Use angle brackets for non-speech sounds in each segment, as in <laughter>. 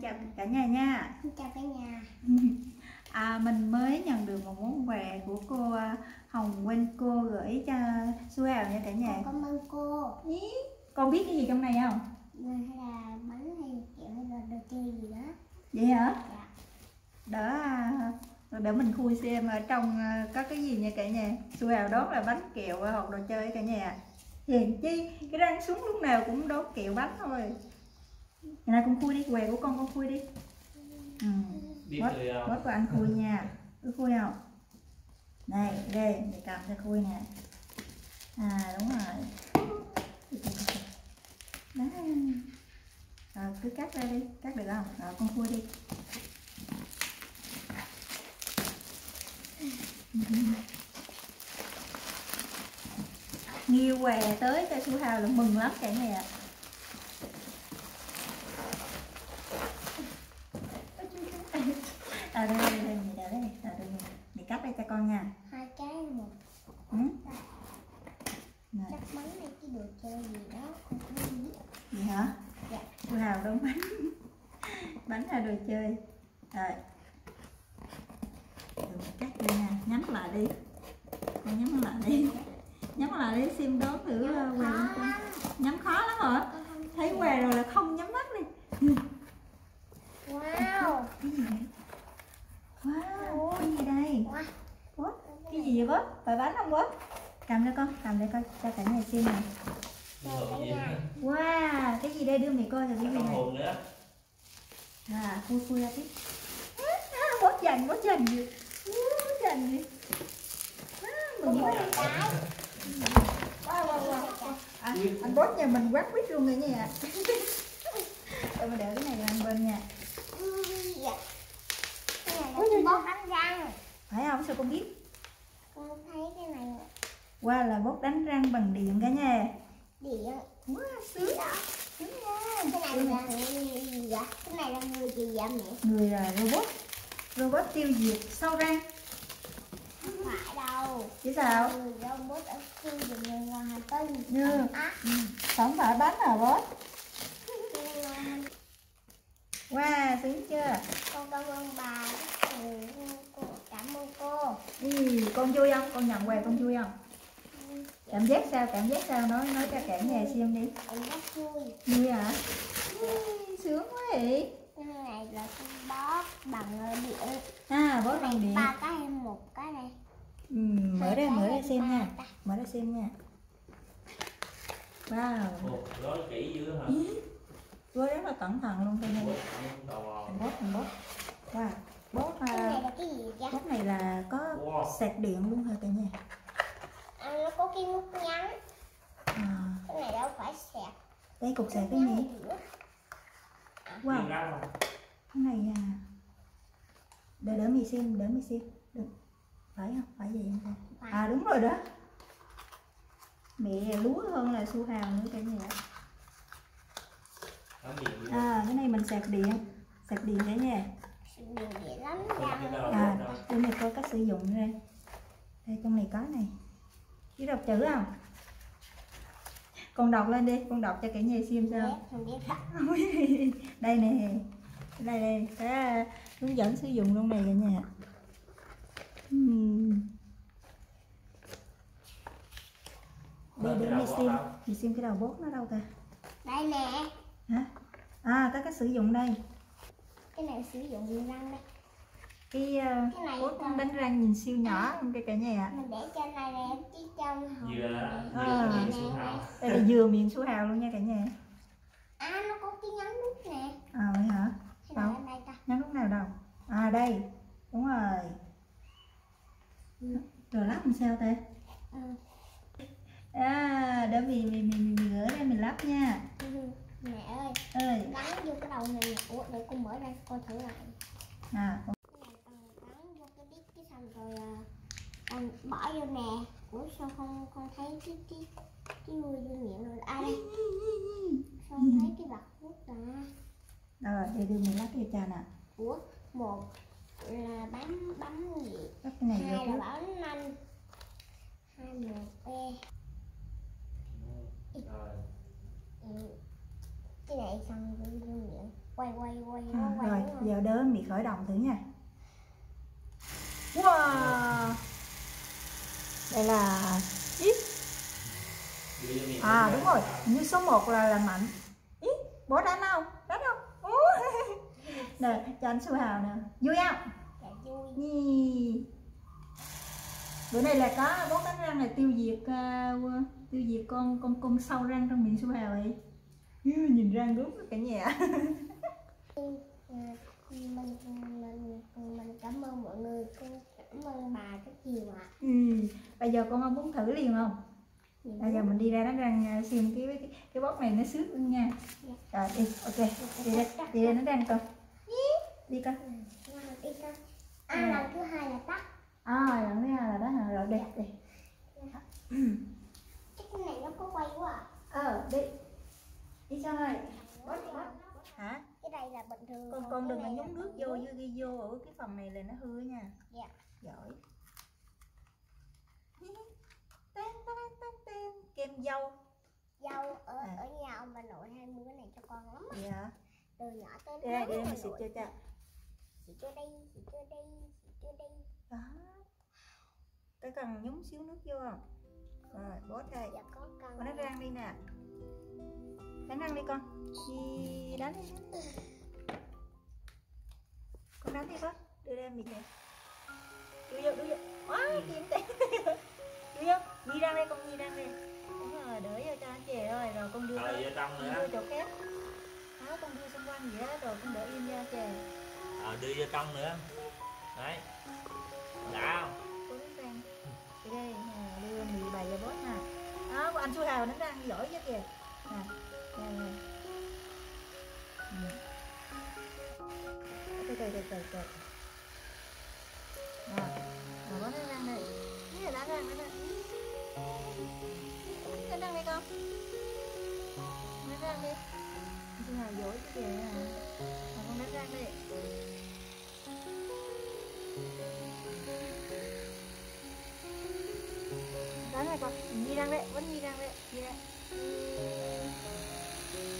xin chào cả nhà nha Xin chào cả nhà. <laughs> à, mình mới nhận được một món quà của cô à, Hồng Quên cô gửi cho Su Hào nha cả nhà Con cảm ơn cô. Ý, con biết cái gì trong này không Hay là bánh hay hay là đồ chơi gì đó. vậy hả Dạ. đỡ à, để mình khui xem ở trong à, có cái gì nha cả nhà Su Hào đón là bánh kẹo hoặc đồ chơi cả nhà Hèn chi cái răng súng lúc nào cũng đón kẹo bánh thôi Ngày nay con khui đi quà của con con khui đi. Ừ. không bớt của anh khui nha. Cứ khui không? Đây đây để cầm cho khui nè. À đúng rồi. Đó rồi cứ cắt ra đi cắt được không? Rồi con khui đi. Nhiều quà tới cho chú Hào là mừng lắm cả nhà à đây đây đây mày đợi đây. À, đây mày cắt đây cho con nha. Hai cái một. Ừ? Này, chắc bánh hay cái đồ chơi gì đó. Con không biết. gì hả? Dạ. Hào đóng bánh? <laughs> Bánh là đồ chơi? Rồi. Rồi cắt đi nè nhắm lại đi. Con nhắm lại đi. <laughs> Nhắm lại đi xem đón thử quà của con nhắm khó lắm hả? Không thấy quà rồi là không nhắm mắt đi. Wow. cái gì vậy wow cái gì đây Wow. What? cái gì vậy bớt? Phải bánh không bớt? Cầm cho con cầm để coi cho cả nhà xem này Đây wow cái gì đây? Đưa mẹ coi là cái gì này. à khui khui ra tí à, <laughs> bớt dành bớt dành gì Ừ, bớt dành gì mừng quá Cái. wow wow wow. À, anh bớt nhà mình quát quýt luôn rồi nha. Rồi mình để cái này lên bên nha. Dạ. Cái này là cái bóp đánh răng. phải không? Sao con biết thấy cái này là wow là bốt đánh răng bằng điện cả nhà điện. wow sướng Đó. sướng nha Cái này là người gì vậy? Cái này là người gì vậy mẹ? người là robot robot tiêu diệt sâu răng Không phải đâu. chứ sao Người robot ở khu vực người ngoài hành tinh. Ừ. không phải bánh hành wow sướng chưa con cảm ơn bà Ừ, cô cảm ơn cô. Ừ, con vui không? Con nhận quà con vui không? Cảm giác sao? Cảm giác sao? Nói nói cho cả nhà xem đi. Em rất vui. Vui hả? Ừ, sướng quá vậy. Cái này là con bóp bằng ờ, điện. À bốt bằng điện. ba cái em một cái này. Ừ, mở ra mở ra em xem nha. mở ra xem nha. Wow. Nói kỹ dữ hả? Cô rất là cẩn thận luôn thằng bốt thằng bốt wow bốt cái này à, là cái gì vậy? bốt này là có Wow. sạc điện luôn hả cả nhà? À, nó có cái nút nhấn à, cái này đâu phải sạc. Đây cục sạc cái gì? giữa. wow. Cái này à để đỡ mì xem đỡ mì xem. Được. Phải không? Phải vậy không à đúng rồi đó. Mẹ lúa hơn là su hào nữa cả nhà. Gì à cái này mình sạc điện. Sạc điện cả nhà. Điều điện à để mẹ coi cách sử dụng ra. Đây trong này có này. Biết đọc chữ không? Con đọc lên đi con đọc cho cả nhà xem sao. <laughs> Đây nè. Đây đây. Cái hướng dẫn sử dụng luôn này cả nhà. Ừm. đây để bỏ xem. mình xem cái đầu bốt nó đâu ta? Đây nè. Hả? À có cách sử dụng đây. Cái này sử dụng răng đây cái uh, Cái này bốt là- đánh răng nhìn siêu nhỏ không cái cả nhà mình để trên này nè chứ trong hộp Dừa, đây là dừa miệng su hào luôn nha cả nhà. À nó có cái nhấn nút nè. À vậy hả? Đây ta? Nhấn lúc nào đâu? À đây. Đúng rồi. Rồi lắp làm sao ta? Ừ. à để mình mình mình, mình gửi ra mình lắp nha. Ừ. mẹ ơi. Ơi gắn vô cái đầu này ủa để con mở ra coi thử lại. À cái này con gắn vô cái đít cái xong rồi à, con bỏ vô nè. Ủa sao không không thấy cái cái cái nuôi vô miệng rồi? À đây sao không thấy cái bật nút à rồi để đưa mình lắp cho cha nè. Ủa một là bấm bấm gì? Lắp cái này hai là bấm nhanh hai một e cái này xong vô miệng. Quay quay quay à, nó quay rồi giờ đỡ bị khởi động thử nha wow đây là ít à đúng rồi như số 1 là là mạnh ít bố đánh không? Đánh <laughs> không nè cho anh su hào nè. Vui không? Dạ vui. Bữa nay là có bố đánh răng là tiêu diệt uh, tiêu diệt con con con sâu răng trong miệng su hào ấy nhìn răng đúng cả nhà. <laughs> Mình mình mình cảm ơn mọi người cảm ơn bà rất nhiều ạ. Ừ. bây giờ con muốn thử liền không? Bây giờ mình đi ra đánh răng à, xem cái cái, cái bóp này nó sướng luôn nha. Rồi đi ok. Đi đây đi đây đánh răng con đi con đi con à lần thứ hai là tắt? À lần thứ hai là đó hả? Rồi đi đi. <clears throat> Cái này nó có quay quá à. ờ đi. Đi đi bóp hả? Cái đây là bình thường con con đừng có này nhúng nước vô như ghi vô ở cái phần này là nó hư nha. Dạ. Giỏi. Tên tên tên tên kem dâu. Dâu ở À. ở nhà ông bà nội hay mua cái này cho con lắm vậy hả từ nhỏ tới đây đây lớn đây mình xịt nội. cho chị cho đây chị cho đây chị cho đây đó. Cái cần nhúng xíu nước vô không? Rồi bó đây dạ có cần. Con đánh răng đi nè. Đánh răng đi con. Đi đánh? Đi con đánh đi con. Đưa ra mình này đưa vô đưa vô quá kiếm tay đưa vô đi răng đây con đi răng đây. Đúng rồi đỡ vô cho anh chè rồi rồi con đưa Rồi tới vô trong đưa nữa. chỗ khác. Đó con đưa xung quanh vậy đó rồi con đỡ im ra chè Rồi đưa vô trong nữa. Đấy. Đã không? đi đây đưa mì bài vào bớt nè. Đó anh su hào đánh răng giỏi nhất kìa. Nè nè nè Ừ. từ từ từ từ từ lên răng đi con. Đánh răng đi. Chị nào dối chứ kìa. Rồi con đánh răng đi Đó này con đi răng đấy vẫn đi răng đấy đi đấy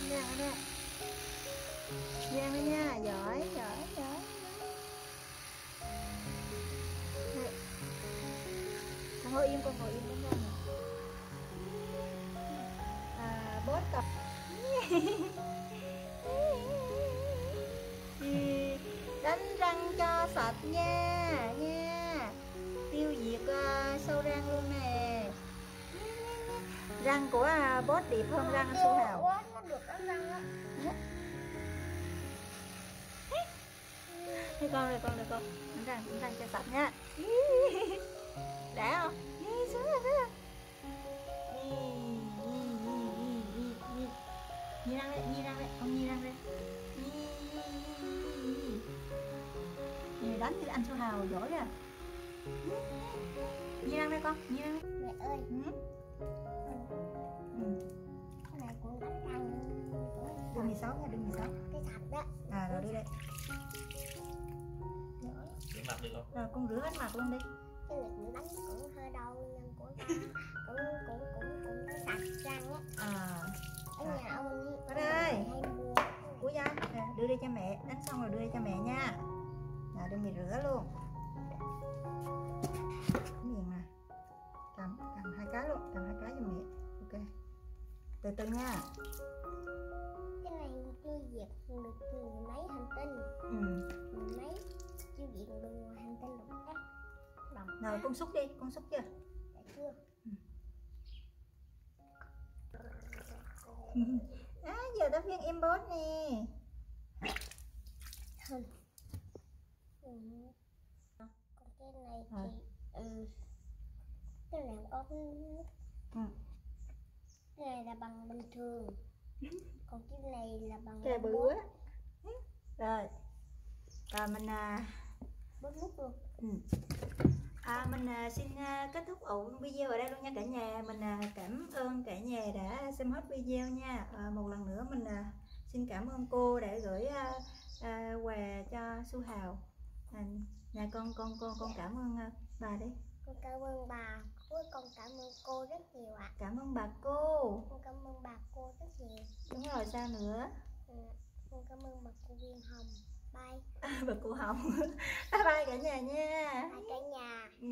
đi răng đấy đi răng đấy nha, giỏi giỏi giỏi Đây. con ngồi im, con ngồi à tập Đi đánh răng cho sạch nha nha. Tiêu diệt uh, sâu răng luôn nè. Răng của uh, bốt đẹp hơn răng su hào. Đây con đây con đây con. Đánh răng đánh răng cho sạch nha. <laughs> Đã không Nhi răng đây, nhi răng đây, ông nhi răng đây. Nhi đánh thì anh su hào giỏi à. Nhi răng đây con, nhi răng đây. Mẹ ơi. Ừ. Ừ. cái này cũng đánh răng cũng Đường 16 nha, đường 16 cái sạch đó. À rồi đưa đây. Rửa mặt đi con. Rồi con rửa hết mặt luôn đi. Cái này cũng đánh cũng hơi đau nhưng cũng cũng cũng cũng cũng có sạch răng á À Ở đây. Ủa da, nè, đưa đi cho mẹ. Đánh xong rồi đưa đi cho mẹ nha. Rồi đưa mẹ rửa luôn. Miệng nè. Cầm, cầm hai cái luôn. Cầm hai cái cho mẹ. Ok. Từ từ nha. Cái này tiêu diệt được mười mấy hành tinh. Ừ. mười mấy. Tiêu diệt được ngoài hành tinh lục đất Rồi. Con xúc đi, con xúc chưa? Đã chưa <laughs> À giờ tới phiên em bốt nè ừ. còn cái này Rồi. thì ừ. cái này có Ừ. cái này là bằng bình thường còn cái này là bằng Cái bự quá Rồi Rồi mình à, bốt nút luôn Ừ. À, mình à, xin à, kết thúc ủ video ở đây luôn nha cả nhà. Mình à, cảm ơn cả nhà đã xem hết video nha. À, một lần nữa mình à, xin cảm ơn cô đã gửi à, à, quà cho Su Hào. À, nè con con con con cảm ơn à, bà đi. Con cảm ơn bà. Cuối con cảm ơn cô rất nhiều ạ. À. cảm ơn bà cô. Con cảm ơn bà cô rất nhiều. Đúng rồi sao nữa? Ừ, con cảm ơn bà cô Viên Hồng bye. À, bật cổ họng bye bye cả nhà nha. Bye cả nhà. Ừ.